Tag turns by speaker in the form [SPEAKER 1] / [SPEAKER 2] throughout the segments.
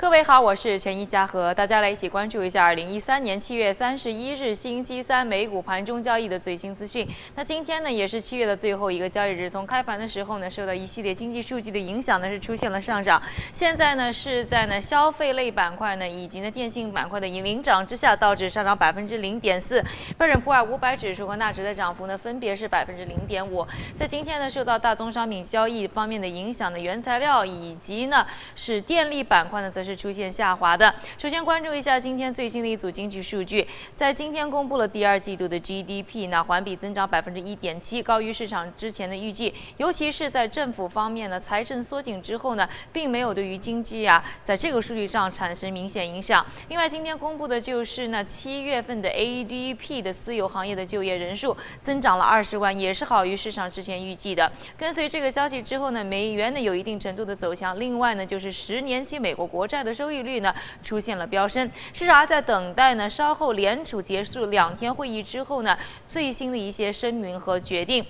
[SPEAKER 1] 各位好，我是陈一佳，和大家来一起关注一下二零一三年七月三十一日星期三美股盘中交易的最新资讯。那今天呢，也是七月的最后一个交易日，从开盘的时候呢，受到一系列经济数据的影响呢，是出现了上涨。现在呢，是在呢消费类板块呢以及呢电信板块的引领涨之下，道指上涨百分之零点四，标准普尔五百指数和纳指的涨幅呢分别是百分之零点五。在今天呢，受到大宗商品交易方面的影响的原材料以及呢是电力板块呢，则是。是出现下滑的。首先关注一下今天最新的一组经济数据，在今天公布了第二季度的 GDP，那环比增长百分之一点七，高于市场之前的预计。尤其是在政府方面呢，财政缩紧之后呢，并没有对于经济啊，在这个数据上产生明显影响。另外，今天公布的就是呢七月份的 ADP 的私有行业的就业人数增长了二十万，也是好于市场之前预计的。跟随这个消息之后呢，美元呢有一定程度的走强。另外呢，就是十年期美国国债。的收益率呢出现了飙升，市场在等待呢，稍后联储结束两天会议之后呢，最新的一些声明和决定。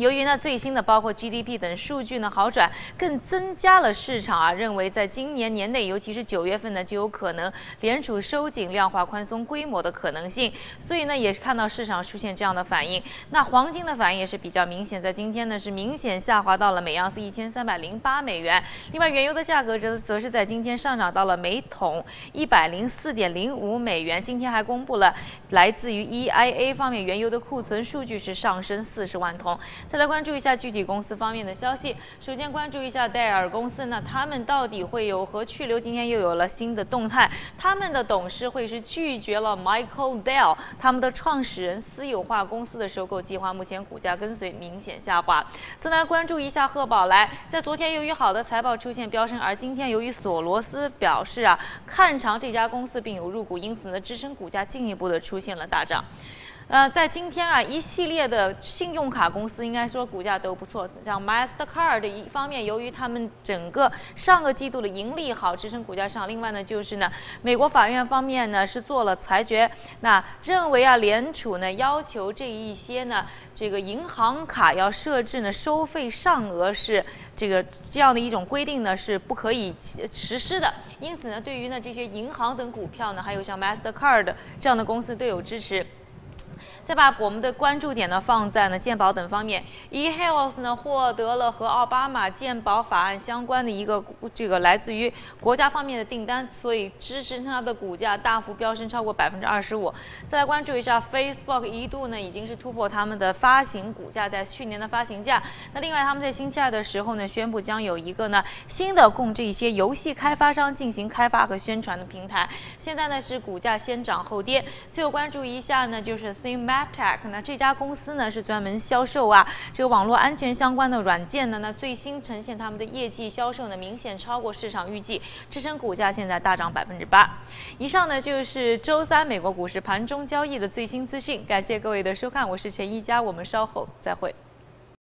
[SPEAKER 1] 由于呢最新的包括 GDP 等数据呢好转，更增加了市场啊认为在今年年内，尤其是九月份呢就有可能联储收紧量化宽松规模的可能性，所以呢也是看到市场出现这样的反应。那黄金的反应也是比较明显，在今天呢是明显下滑到了每盎司一千三百零八美元。另外原油的价格则则是在今天上涨到了每桶一百零四点零五美元。今天还公布了来自于 EIA 方面原油的库存数据是上升四十万桶。再来关注一下具体公司方面的消息。首先关注一下戴尔公司，那他们到底会有何去留？今天又有了新的动态，他们的董事会是拒绝了 Michael Dell 他们的创始人私有化公司的收购计划，目前股价跟随明显下滑。再来关注一下赫宝来，在昨天由于好的财报出现飙升，而今天由于索罗斯表示啊看长这家公司并有入股，因此呢支撑股价进一步的出现了大涨。呃，在今天啊，一系列的信用卡公司应该说股价都不错。像 Mastercard 一方面，由于他们整个上个季度的盈利好，支撑股价上。另外呢，就是呢，美国法院方面呢是做了裁决，那认为啊，联储呢要求这一些呢，这个银行卡要设置呢收费上额是这个这样的一种规定呢是不可以实施的。因此呢，对于呢这些银行等股票呢，还有像 Mastercard 这样的公司都有支持。再把我们的关注点呢放在呢鉴宝等方面，eHealth 呢获得了和奥巴马鉴宝法案相关的一个这个来自于国家方面的订单，所以支持它的股价大幅飙升超过百分之二十五。再来关注一下 Facebook，一度呢已经是突破他们的发行股价在去年的发行价。那另外他们在星期二的时候呢宣布将有一个呢新的供这些游戏开发商进行开发和宣传的平台。现在呢是股价先涨后跌。最后关注一下呢就是 Symantec，那这家公司呢是专门销售啊这个网络安全相关的软件的，那最新呈现他们的业绩销售呢明显超过市场预计，支撑股价现在大涨百分之八。以上呢就是周三美国股市盘中交易的最新资讯，感谢各位的收看，我是陈一佳，我们稍后再会。